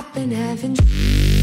I've been having